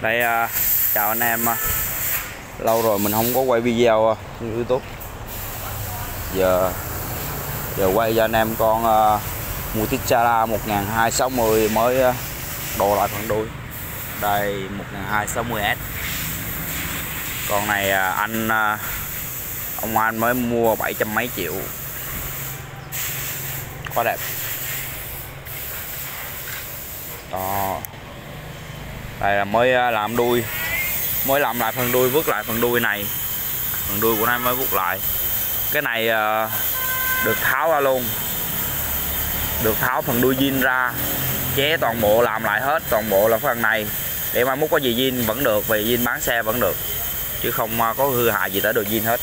đây à, chào anh em à. lâu rồi mình không có quay video à, trên youtube. Giờ giờ quay cho anh em con uh, Multichara 1260 mới à, đồ lại phần đuôi. Đây 1260S con này à, anh à, ông anh mới mua bảy trăm mấy triệu. Quá đẹp. Đó đây là mới à, làm đuôi. Mới làm lại phần đuôi, vứt lại phần đuôi này. Phần đuôi của nó mới vứt lại. Cái này à, được tháo ra luôn. Được tháo phần đuôi zin ra. Chế toàn bộ, làm lại hết toàn bộ là phần này. Để mai mốt có gì zin vẫn được vì zin bán xe vẫn được. Chứ không à, có hư hại gì tới đồ zin hết.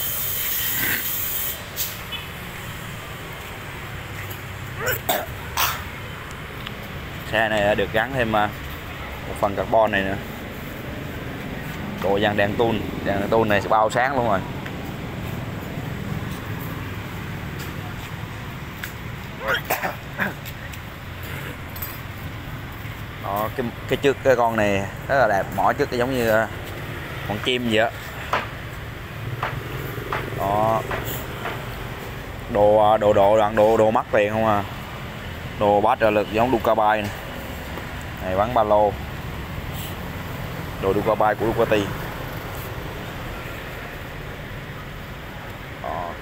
Xe này được gắn thêm một phần carbon này nữa độ dàn đèn tun đèn tun này sẽ bao sáng luôn rồi. Đó cái cái trước cái con này rất là đẹp. Mỏ trước giống như ờ, con chim vậy đó, đó. Đồ ờ, đồ đồ đoạn đồ đồ mắc tiền không à. Đồ bát trợ lực giống Ducati này này bán ba lô đồ Ducati của Ducati Đó. Ờ.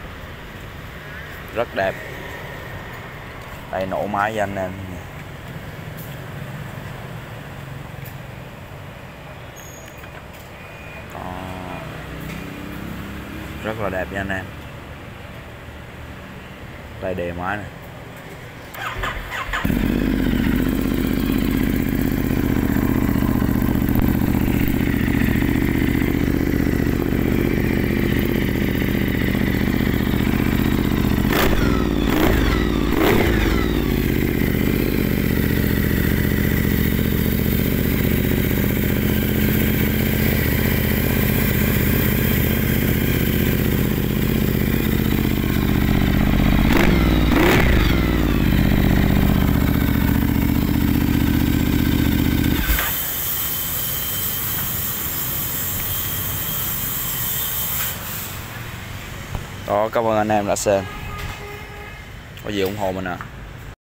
rất đẹp. Đây, nổ máy cho anh em. Đó. rất là đẹp nha anh em. Đây đề máy này đó cảm ơn anh em đã xem. Có gì ủng hộ mình à?